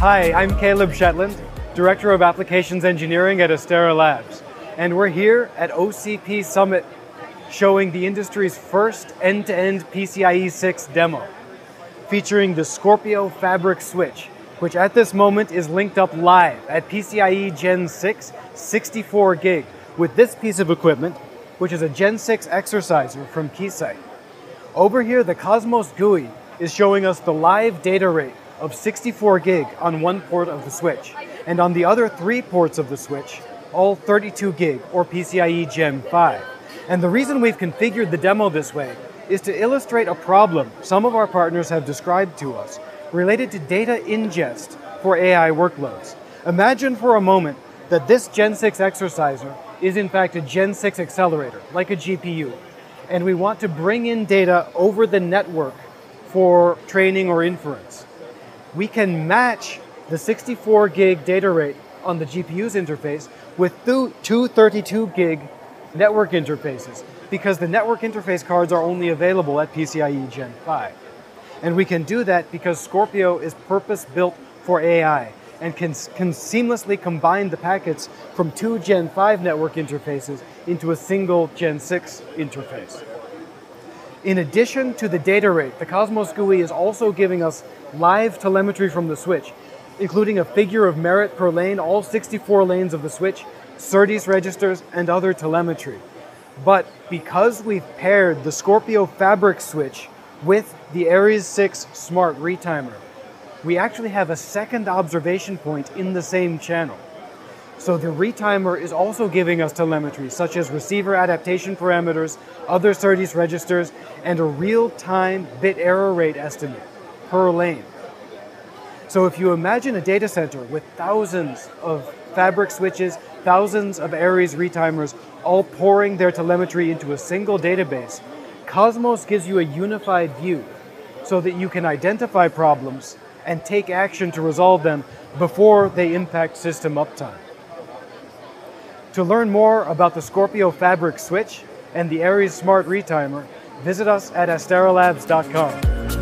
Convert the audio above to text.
Hi, I'm Caleb Shetland, Director of Applications Engineering at Astera Labs, and we're here at OCP Summit showing the industry's first end-to-end PCIe 6 demo, featuring the Scorpio Fabric Switch, which at this moment is linked up live at PCIe Gen 6 64 gig with this piece of equipment, which is a Gen 6 exerciser from Keysight. Over here, the Cosmos GUI is showing us the live data rate of 64 gig on one port of the switch, and on the other three ports of the switch, all 32 gig or PCIe Gen 5. And the reason we've configured the demo this way is to illustrate a problem some of our partners have described to us related to data ingest for AI workloads. Imagine for a moment that this Gen 6 exerciser is in fact a Gen 6 accelerator, like a GPU, and we want to bring in data over the network for training or inference. We can match the 64 gig data rate on the GPU's interface with two 32 gig network interfaces because the network interface cards are only available at PCIe Gen 5. And we can do that because Scorpio is purpose built for AI and can, can seamlessly combine the packets from two Gen 5 network interfaces into a single Gen 6 interface. In addition to the data rate, the Cosmos GUI is also giving us live telemetry from the switch, including a figure of merit per lane, all 64 lanes of the switch, SerDes registers, and other telemetry. But because we've paired the Scorpio Fabric switch with the Aries 6 Smart Retimer, we actually have a second observation point in the same channel. So the retimer is also giving us telemetry, such as receiver adaptation parameters, other SerDes registers, and a real-time bit error rate estimate per lane. So if you imagine a data center with thousands of fabric switches, thousands of Aries retimers, all pouring their telemetry into a single database, Cosmos gives you a unified view so that you can identify problems and take action to resolve them before they impact system uptime. To learn more about the Scorpio Fabric Switch and the Aries Smart Retimer, visit us at asteralabs.com.